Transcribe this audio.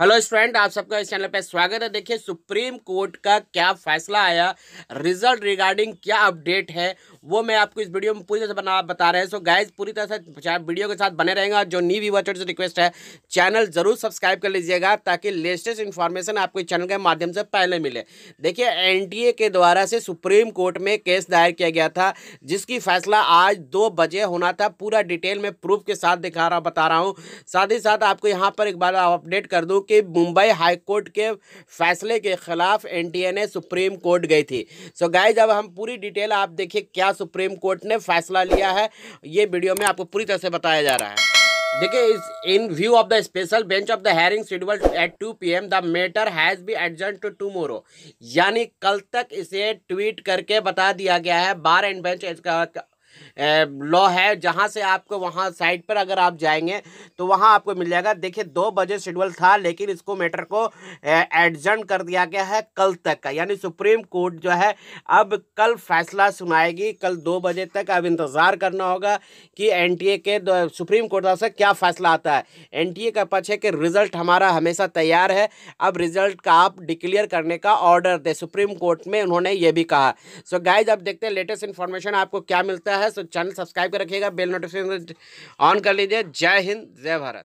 Hello student, आप सबका इस चैनल पर स्वागत है। देखिए, सुप्रीम कोर्ट का क्या फैसला आया, रिज़ल्ट रिगार्डिंग क्या अपडेट है वो मैं आपको इस वीडियो में पूरी तरह से बना, बता रहे हैं। सो गाइज़ पूरी तरह से वीडियो के साथ बने रहेंगे और जो नी न्यू व्यूवर से रिक्वेस्ट है चैनल ज़रूर सब्सक्राइब कर लीजिएगा ताकि लेटेस्ट इन्फॉर्मेशन आपको इस चैनल के माध्यम से पहले मिले। देखिए एन के द्वारा से सुप्रीम कोर्ट में केस दायर किया गया था, जिसकी फैसला आज दो बजे होना था। पूरा डिटेल में प्रूफ के साथ दिखा रहा, बता रहा हूँ। साथ ही साथ आपको यहाँ पर एक बार अपडेट कर दूँ कि मुंबई हाई कोर्ट के फैसले के खिलाफ एनटीए ने सुप्रीम कोर्ट गई थी। सो गाइज़ अब हम पूरी डिटेल आप देखिए क्या सुप्रीम कोर्ट ने फैसला लिया है। ये वीडियो में आपको पूरी तरह से बताया जा रहा है। देखिए, इस, in view of the special bench of the hearing schedule at two P M the matter has be adjourned to tomorrow यानी कल तक इसे ट्वीट करके बता दिया गया है। बार एंड बेंच लॉ है, जहाँ से आपको वहाँ साइट पर अगर आप जाएँगे तो वहाँ आपको मिल जाएगा। देखिए, दो बजे शेड्यूल था, लेकिन इसको मैटर को एडजन कर दिया गया है कल तक का। यानी सुप्रीम कोर्ट जो है, अब कल फैसला सुनाएगी, कल दो बजे तक। अब इंतज़ार करना होगा कि एनटीए के सुप्रीम कोर्ट से क्या फैसला आता है। एनटीए का पक्ष है कि रिज़ल्ट हमारा हमेशा तैयार है। अब रिज़ल्ट का आप डिक्लेयर करने का ऑर्डर दे। सुप्रीम कोर्ट में उन्होंने ये भी कहा। सो गाइज़, अब देखते हैं लेटेस्ट इन्फॉर्मेशन आपको क्या मिलता है। सो चैनल सब्सक्राइब कर रखिएगा बेल नोटिफिकेशन ऑन कर लीजिए। जय हिंद जय भारत।